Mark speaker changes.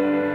Speaker 1: Bye.